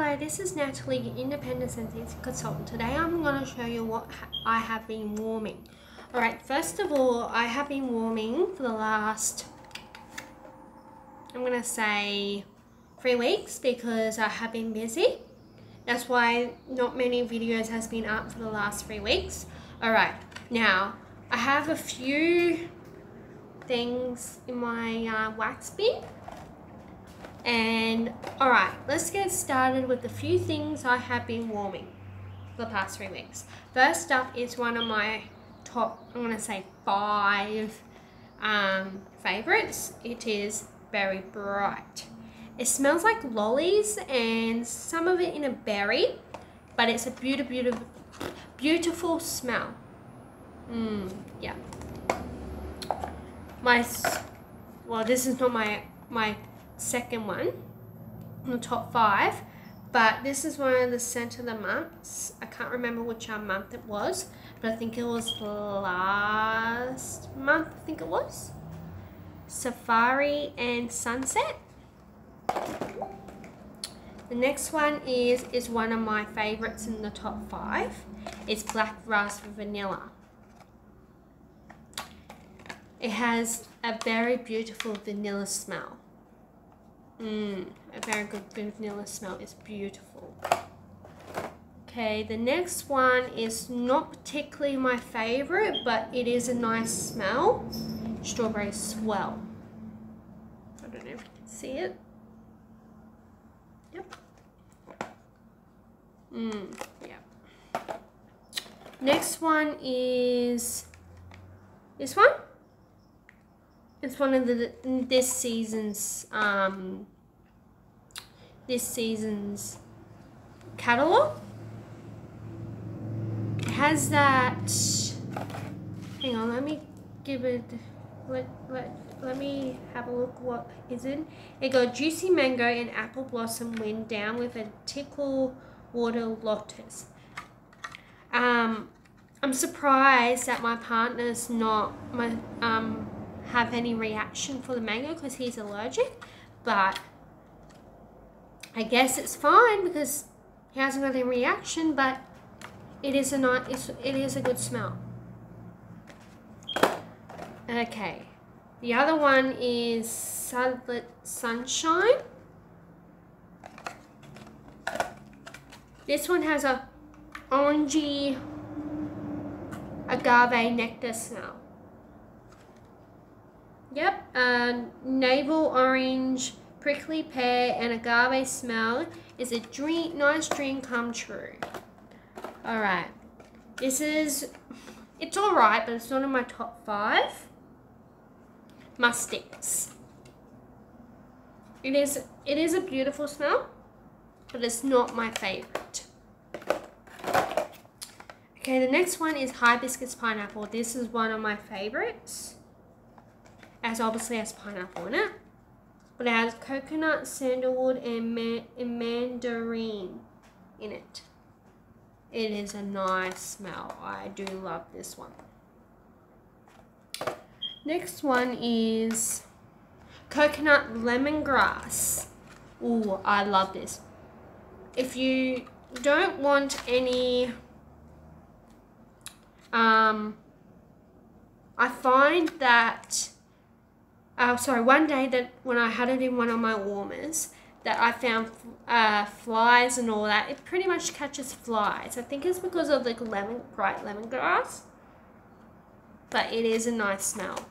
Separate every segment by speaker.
Speaker 1: Hello, this is Natalie, independent Scentsy consultant. Today I'm going to show you what ha I have been warming. Alright, first of all, I have been warming for the last, I'm going to say, three weeks because I have been busy. That's why not many videos has been up for the last three weeks. Alright, now, I have a few things in my uh, wax bin and all right, let's get started with a few things I have been warming for the past three weeks. First up is one of my top, I'm gonna say five um, favorites. It is Berry Bright. It smells like lollies and some of it in a berry, but it's a beautiful, beautiful, beautiful smell. Mmm, yeah. My, well, this is not my my second one in the top five but this is one of the scent of the months. I can't remember which uh, month it was but I think it was last month I think it was. Safari and Sunset. The next one is is one of my favorites in the top five. It's Black Raspberry Vanilla. It has a very beautiful vanilla smell Mmm, a very good vanilla smell. It's beautiful. Okay, the next one is not particularly my favorite, but it is a nice smell. Strawberry Swirl. I don't know if you can see it. Yep. Mmm, yeah. Next one is this one. It's one of the this season's um, this season's catalog. It has that. Hang on, let me give it. Let let let me have a look. What is it? It got juicy mango and apple blossom wind down with a tickle water lotus. Um, I'm surprised that my partner's not my um have any reaction for the mango because he's allergic, but I guess it's fine because he hasn't got any reaction, but it is a nice, it is a good smell. Okay, the other one is Sunlit Sunshine. This one has a orangey agave nectar smell. Yep, uh, navel orange, prickly pear, and agave smell is a dream, nice dream come true. All right, this is, it's all right, but it's not in my top five. Mustics. It is, it is a beautiful smell, but it's not my favorite. Okay, the next one is hibiscus pineapple. This is one of my favorites as obviously has pineapple in it. But it has coconut, sandalwood, and, ma and mandarin in it. It is a nice smell. I do love this one. Next one is coconut lemongrass. Ooh, I love this. If you don't want any, um, I find that uh, sorry, one day that when I had it in one of my warmers, that I found uh, flies and all that. It pretty much catches flies. I think it's because of the lemon, bright lemongrass. But it is a nice smell.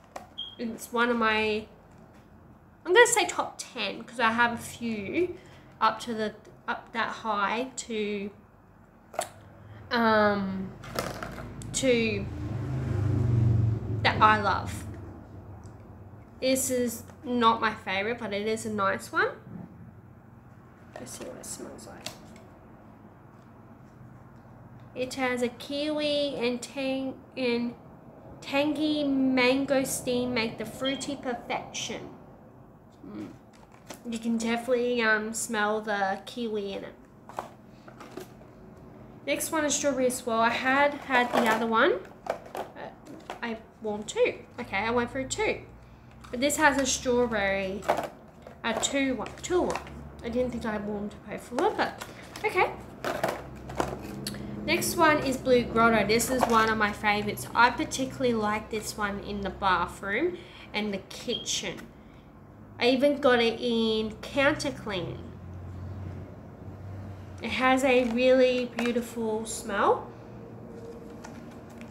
Speaker 1: It's one of my, I'm going to say top 10 because I have a few up to the, up that high to, um, to, that I love. This is not my favorite, but it is a nice one. Let's see what it smells like. It has a kiwi and tang and tangy mangosteen make the fruity perfection. Mm. You can definitely um, smell the kiwi in it. Next one is strawberry swirl. I had had the other one. Uh, I warmed two. Okay, I went through two. But this has a strawberry, a two one, two one. I didn't think I wanted to pay for it, but okay. Next one is Blue Grotto. This is one of my favorites. I particularly like this one in the bathroom and the kitchen. I even got it in counter cleaning. It has a really beautiful smell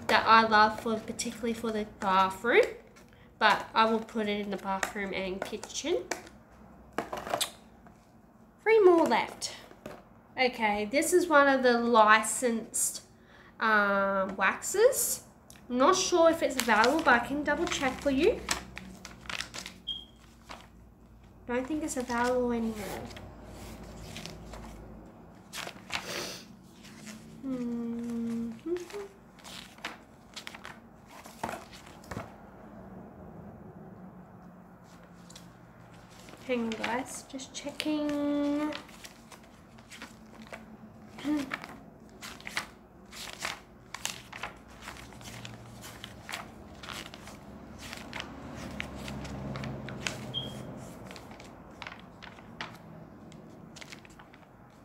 Speaker 1: that I love for particularly for the bathroom but I will put it in the bathroom and kitchen. Three more left. Okay, this is one of the licensed um, waxes. I'm not sure if it's available, but I can double check for you. Don't think it's available anymore. On guys, just checking.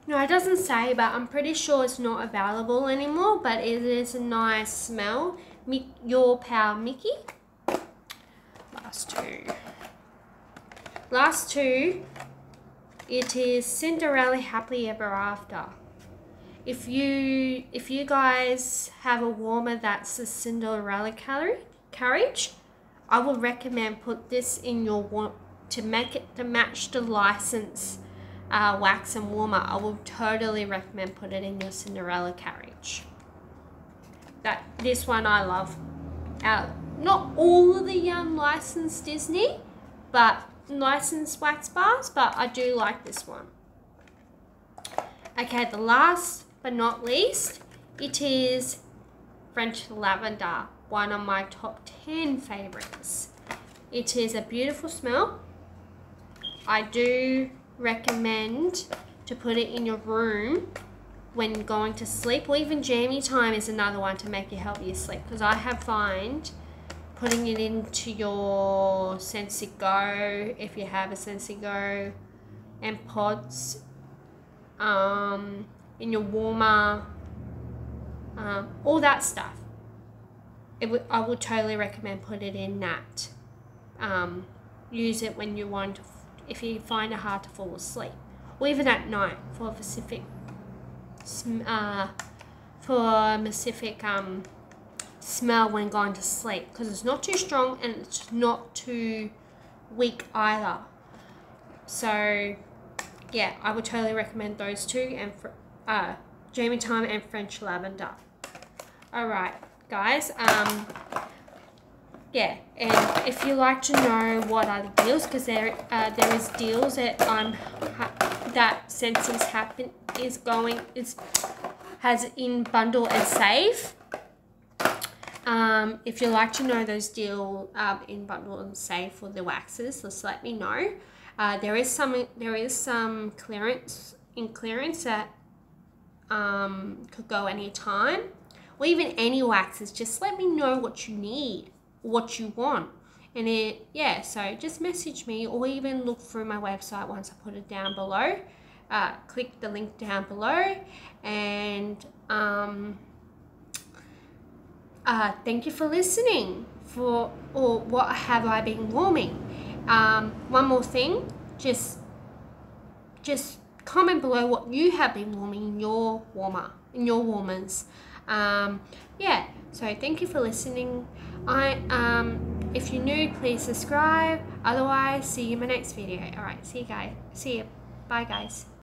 Speaker 1: No, it doesn't say, but I'm pretty sure it's not available anymore, but it is a nice smell. Your Power Mickey. Last two. Last two, it is Cinderella Happily Ever After. If you if you guys have a warmer that's a Cinderella carriage, I would recommend put this in your warm to make it to match the license uh, wax and warmer, I would totally recommend put it in your Cinderella carriage. That this one I love. Uh, not all of the um, licensed Disney, but licensed wax bars, but I do like this one. Okay, the last but not least, it is French Lavender, one of my top 10 favorites. It is a beautiful smell. I do recommend to put it in your room when going to sleep or even jammy time is another one to make you help you sleep because I have find putting it into your Scentsy Go if you have a Scentsy Go and pods um, in your warmer um, all that stuff. It I would totally recommend put it in that. Um, use it when you want to if you find it hard to fall asleep, or even at night for a specific, uh, for specific um, smell when going to sleep because it's not too strong and it's not too weak either. So, yeah, I would totally recommend those two and for, uh, Jammy Time and French Lavender. All right, guys. Um, yeah and if you like to know what are the deals because there uh, there is deals that um that Scentsy happen is going is has in bundle and save um, if you'd like to know those deal um, in bundle and save for the waxes just let me know uh, there is some there is some clearance in clearance that um, could go anytime or even any waxes just let me know what you need what you want. And it, yeah, so just message me or even look through my website once I put it down below. Uh, click the link down below and um, uh, thank you for listening for or what have I been warming. Um, one more thing, just just comment below what you have been warming in your warmer, in your warmers. Um, yeah, so thank you for listening. I um if you're new please subscribe otherwise see you in my next video alright see you guys see you bye guys